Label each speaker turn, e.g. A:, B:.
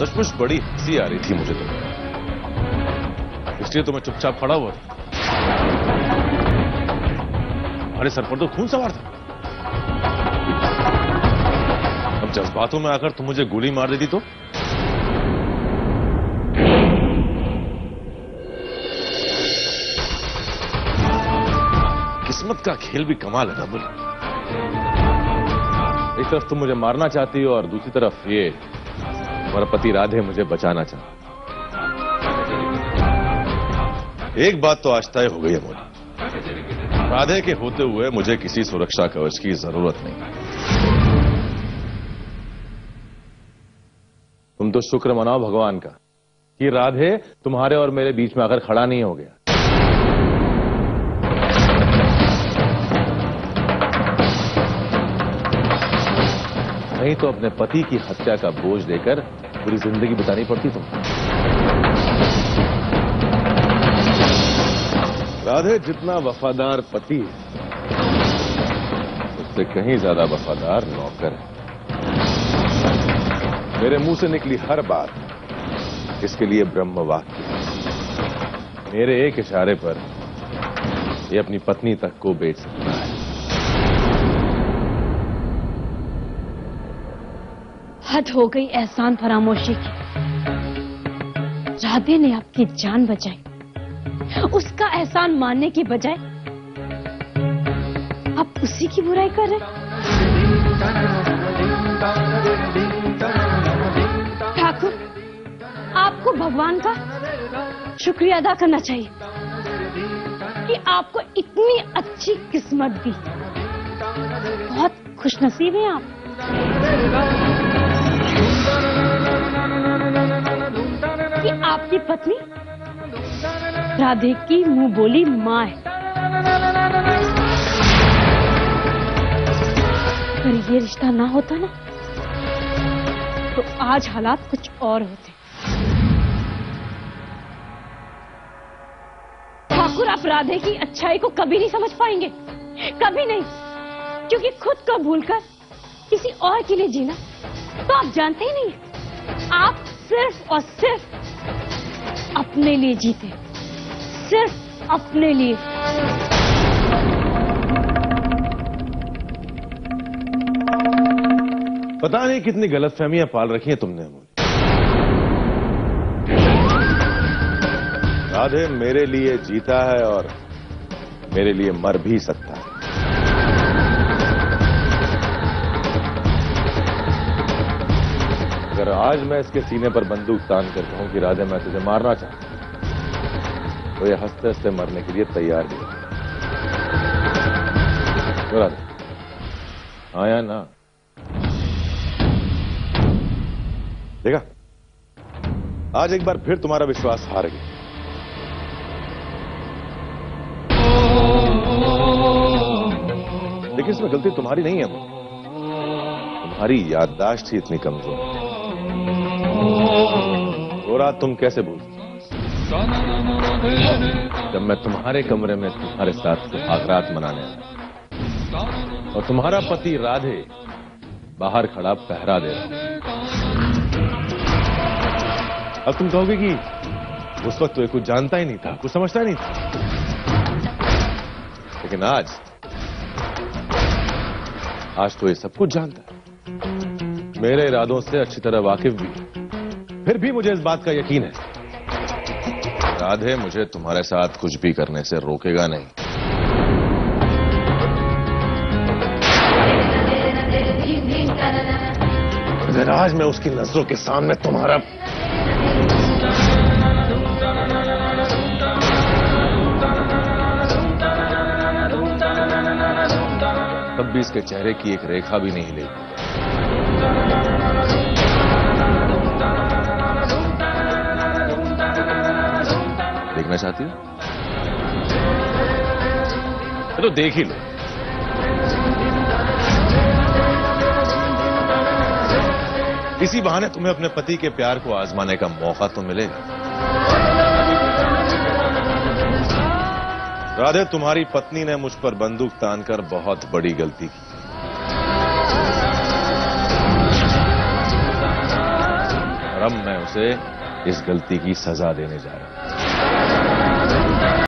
A: सचमुच बड़ी हँसी आ रही थी मुझे तो। इसलिए तो मैं चुपचाप खड़ा हुआ था। अरे, सर पर तो खून सवार था। अब जज्बातों में आकर तुम मुझे गोली मार देती तो? किस्मत का खेल भी कमाल है ना बोल एक तरफ़ तुम मुझे मारना चाहती हो और दूसरी तरफ़ ये तुम्हारा पति राधे मुझे बचाना चाहता एक बात तो आज तय हो गई है मोदी राधे के होते हुए मुझे किसी सुरक्षा कवच की ज़रूरत नहीं। तुम तो शुक्र मनाओ भगवान का कि राधे तुम्हारे और मेरे बीच में आकर खड़ा नहीं हो गया। नहीं तो अपने पति की हत्या का बोझ देकर पूरी ज़िंदगी बितानी पड़ती तुम राधे, जितना वफादार पति उससे कहीं ज़्यादा वफादार नौकर है। मेरे मुँह से निकली हर बात इसके लिए ब्रह्म वाक्य मेरे एक इशारे पर ये अपनी पत्नी तक को बेच सकता है।
B: हद हो गई एहसान फरामोशी की। राधे ने आपकी जान बचाई। उसका एहसान मानने की बजाय आप उसी की बुराई कर रहे ठाकुर, आपको भगवान का शुक्रिया अदा करना चाहिए कि आपको इतनी अच्छी किस्मत दी। बहुत खुशनसीब हैं आप। आपकी पत्नी? राधे की मुँह बोली माँ है। अगर ये रिश्ता ना होता ना तो आज हालात कुछ और होते। ठाकुर, आप राधे की अच्छाई को कभी नहीं समझ पाएँगे। कभी नहीं, क्योंकि खुद को भूलकर किसी और के लिए जीना तो आप जानते ही नहीं। आप सिर्फ़ और सिर्फ़ अपने लिए जीते। सिर्फ़ अपने लिए।
A: पता नहीं कितनी गलतफहमियाँ पाल रखी हैं तुमने राधे मेरे लिए जीता है और मेरे लिए मर भी सकता है। अगर आज मैं इसके सीने पर बंदूक तान कर कहूँ कि राजा मैं तुझे मारना चाहता हूँ, तो ये हँसते हँसते मरने के लिए तैयार भी तो राधे आया ना? देखा? आज एक बार फिर तुम्हारा विश्वास हार गया। लेकिन इसमें गलती तुम्हारी नहीं है तुम्हारी याददाश्त ही इतनी कमज़ोर है। आज तुम कैसे बोल जब मैं तुम्हारे कमरे में तुम्हारे साथ सुहागरात मनाने आया। और तुम्हारा पति राधे बाहर खड़ा पहरा दे रहा अब तुम कहोगे कि उस वक्त तो कुछ जानता ही नहीं था, कुछ समझता ही नहीं था। लेकिन आज आज तो ये सब कुछ जानता है। मेरे इरादों से अच्छी तरह वाकिफ भी। फिर भी मुझे इस बात का यकीन है। राधे मुझे तुम्हारे साथ कुछ भी करने से रोकेगा नहीं। अगर आज मैं उसकी नज़रों के सामने तुम्हारा तब भी इसके चेहरे की एक रेखा भी नहीं लेगी। देखना चाहती हो तो देख ही लो। इसी बहाने तुम्हें अपने पति के प्यार को आजमाने का मौका तो मिलेगा राधे, तुम्हारी पत्नी ने मुझ पर बंदूक तानकर बहुत बड़ी गलती की। मैं उसे इस गलती की सजा देने जा रहा हूँ।